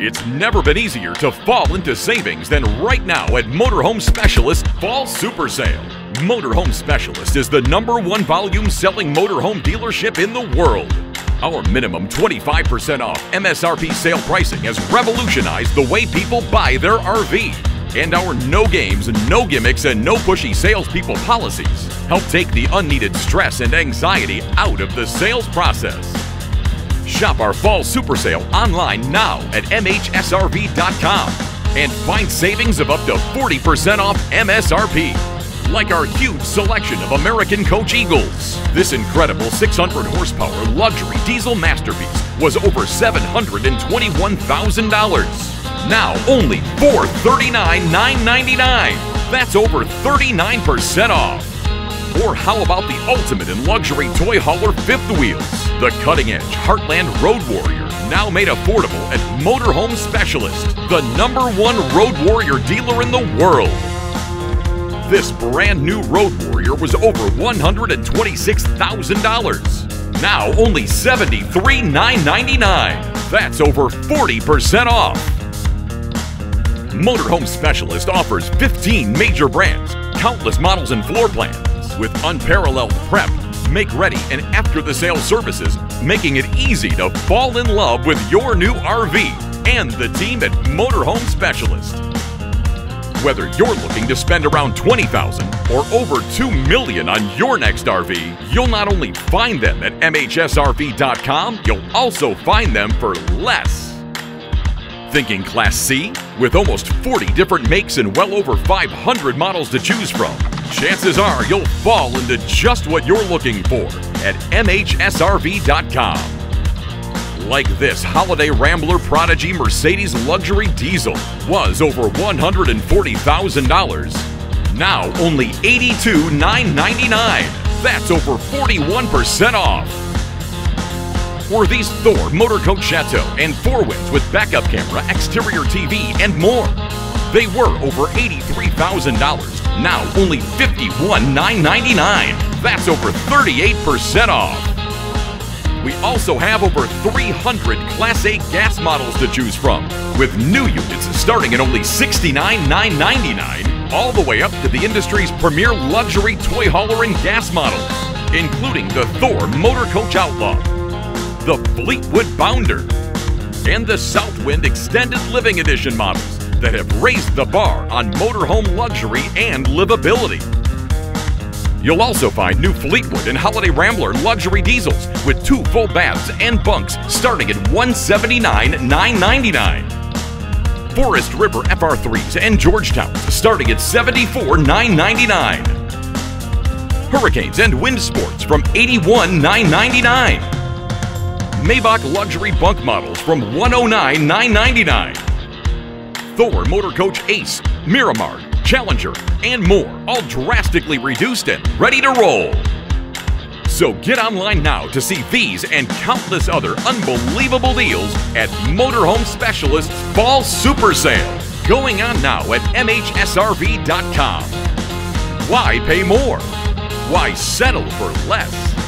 It's never been easier to fall into savings than right now at Motorhome Specialist Fall Super Sale. Motorhome Specialist is the number one volume selling motorhome dealership in the world. Our minimum 25% off MSRP sale pricing has revolutionized the way people buy their RV. And our no games, no gimmicks, and no pushy salespeople policies help take the unneeded stress and anxiety out of the sales process. Shop our fall super sale online now at MHSRV.com and find savings of up to 40% off MSRP. Like our huge selection of American Coach Eagles. This incredible 600 horsepower luxury diesel masterpiece was over $721,000. Now only $439,999. That's over 39% off. Or how about the ultimate in luxury toy hauler fifth wheels? The cutting edge Heartland Road Warrior, now made affordable at Motorhome Specialist, the number one Road Warrior dealer in the world. This brand new Road Warrior was over $126,000. Now only $73,999. That's over 40% off. Motorhome Specialist offers 15 major brands, countless models and floor plans, with unparalleled prep, make ready, and after the sale services, making it easy to fall in love with your new RV and the team at Motorhome Specialist. Whether you're looking to spend around 20,000 or over 2 million on your next RV, you'll not only find them at MHSRV.com, you'll also find them for less. Thinking Class C? With almost 40 different makes and well over 500 models to choose from, chances are you'll fall into just what you're looking for at MHSRV.com. Like this Holiday Rambler Prodigy Mercedes Luxury Diesel was over $140,000. Now only $82,999. That's over 41% off or these Thor Motor Chateau and four winds with backup camera, exterior TV, and more. They were over $83,000. Now only $51,999. That's over 38% off. We also have over 300 Class A gas models to choose from, with new units starting at only $69,999, all the way up to the industry's premier luxury toy hauler and gas models, including the Thor Motor Coach Outlaw, the Fleetwood Bounder, and the Southwind Extended Living Edition models that have raised the bar on motorhome luxury and livability. You'll also find new Fleetwood and Holiday Rambler luxury diesels with two full baths and bunks starting at $179,999. Forest River FR3s and Georgetowns starting at $74,999. Hurricanes and Windsports from $81,999. Maybach luxury bunk models from $109,999. Thor Motor Coach Ace, Miramar, Challenger, and more, all drastically reduced and ready to roll. So get online now to see these and countless other unbelievable deals at Motorhome Specialist's Fall Super Sale, going on now at MHSRV.com. Why pay more? Why settle for less?